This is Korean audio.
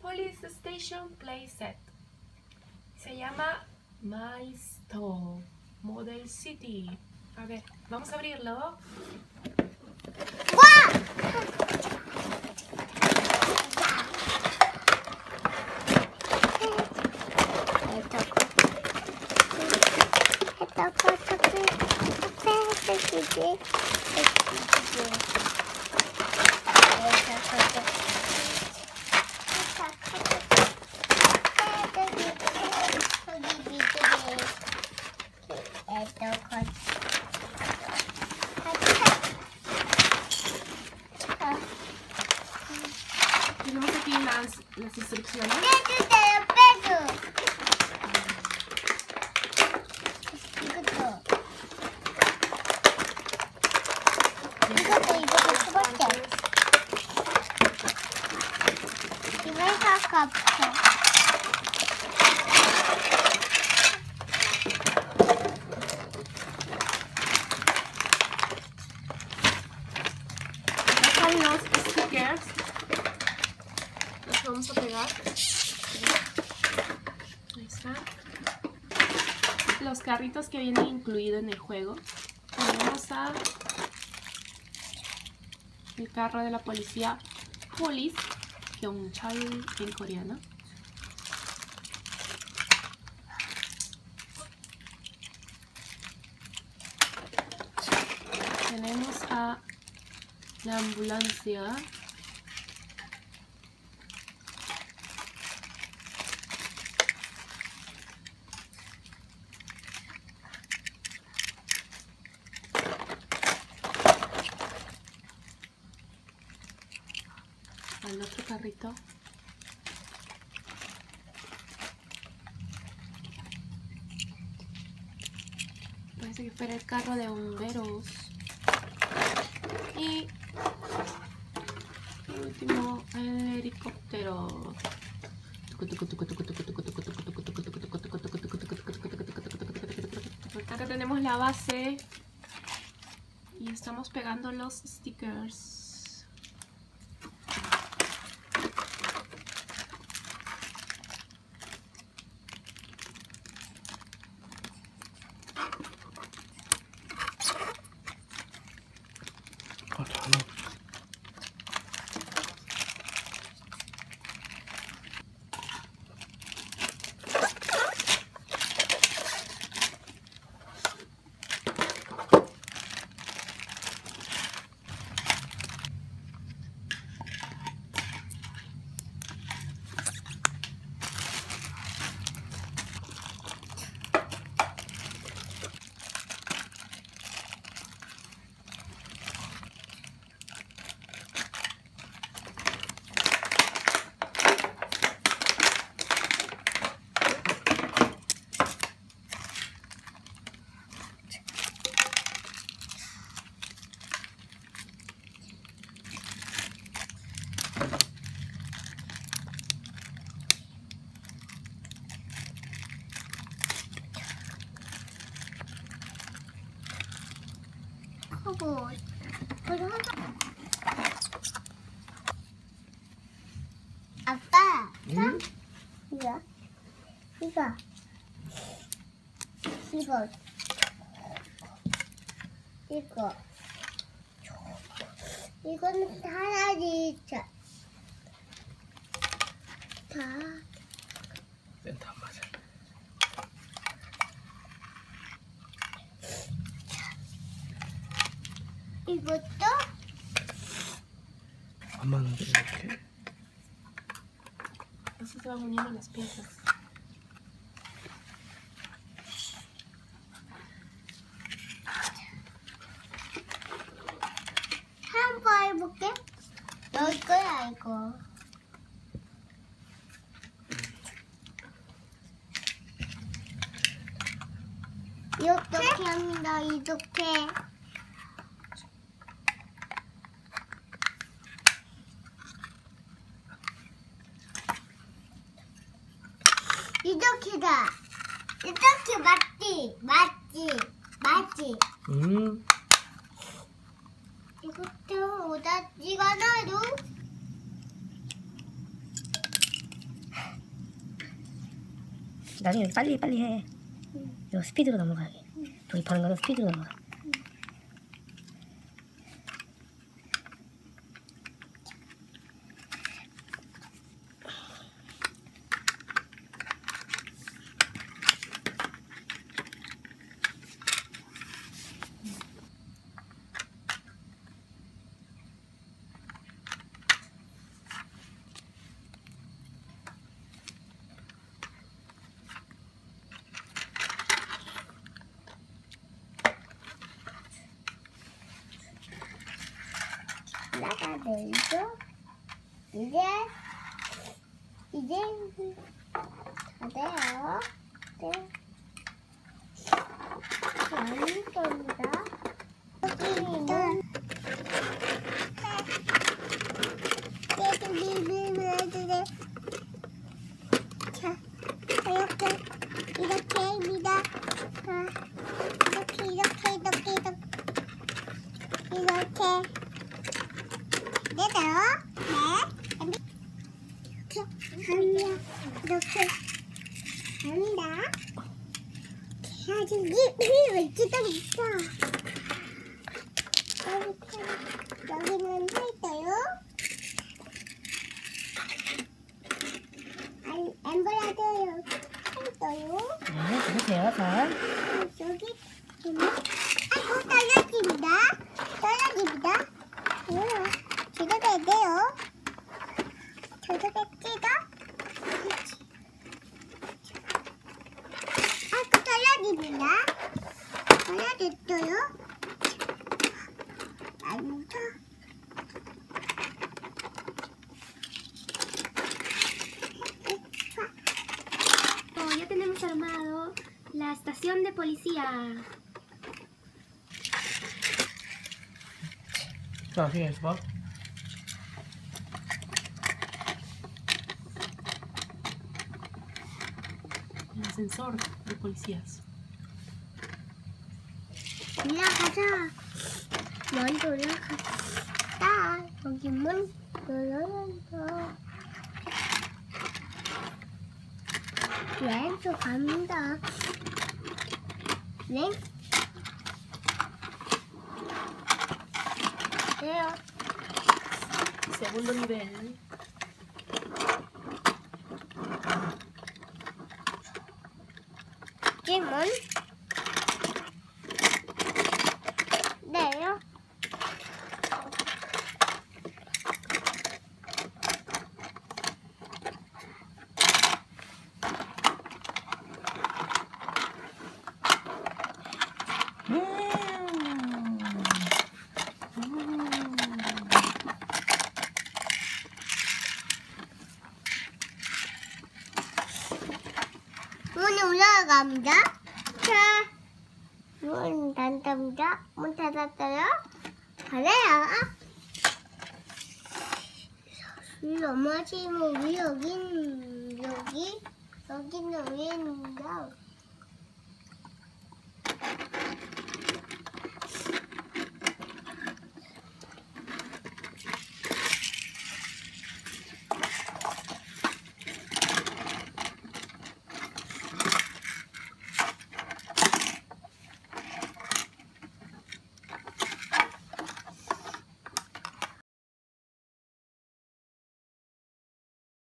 Police Station Playset. Se llama My Store Model City. A vamos a abrirlo. Remember? Los carritos que vienen incluidos en el juego. Tenemos a el carro de la policía Police, 경찰 en coreano. Tenemos a la ambulancia. Al otro carrito. Parece que fuera el carro de bomberos. Y por último, el helicóptero. Acá tenemos la base y estamos pegando los stickers. 하고 그걸 하자. 아빠, 응? 이거, 이거, 이거, 이거, 이거는 하나지 자. 다 센터 안 맞아. 이것도 안 맞는데 이렇게. Así se van uniendo las piezas. 한번 해볼게. 넣을 거야 이거. 이렇게 합니다. 이렇게. 이렇게다. 이렇게 맞지? 맞지? 맞지? 음. 이것도 오다 이가 나도. 나중에 빨리 빨리 해. 이거 스피드로 넘어가야지. 돌입하는 거는 스피드로 넘어가. 나가 내죠. 이제 이제 다 돼요. 네. 많이 겁니다. 이렇게 합니다. 아주 입이 지금 있어. 이렇게 여기는 안 보여줘요. 할까요? 네, 그러세요. 자, 여기 보면 아이고 떨어집니다. 떨어집니다. 뭐야? 제대로 해야 돼요. 제대로 찌다. 떨어졌어요. 아니다. Oh, ya tenemos armado la estación de policía. 자, 신경 있어봐. El ascensor de policías. 올라가자. 먼저 올라가자. 여기 문 열어놨어. 왼쪽 갑니다. 왼. 네요. Segundo nivel. 찜은 네요. 문이 올라 갑니다. 자, 문 닫답니다. 문 닫았어요. 잘해요. 이 넘어지면 위 여긴 여기 여기는 위입니다.